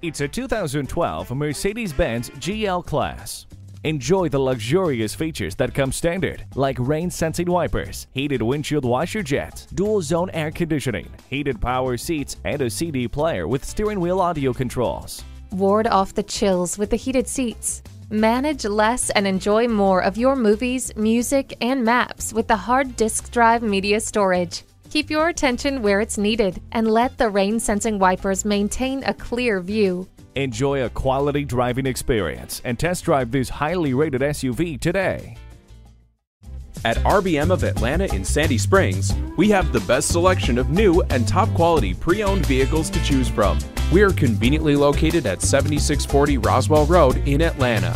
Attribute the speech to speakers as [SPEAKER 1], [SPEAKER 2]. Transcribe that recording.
[SPEAKER 1] It's a 2012 Mercedes-Benz GL Class. Enjoy the luxurious features that come standard, like rain-sensing wipers, heated windshield washer jets, dual-zone air conditioning, heated power seats, and a CD player with steering wheel audio controls.
[SPEAKER 2] Ward off the chills with the heated seats. Manage less and enjoy more of your movies, music, and maps with the hard disk drive media storage. Keep your attention where it's needed and let the rain sensing wipers maintain a clear view.
[SPEAKER 1] Enjoy a quality driving experience and test drive this highly rated SUV today.
[SPEAKER 3] At RBM of Atlanta in Sandy Springs, we have the best selection of new and top quality pre owned vehicles to choose from. We are conveniently located at 7640 Roswell Road in Atlanta.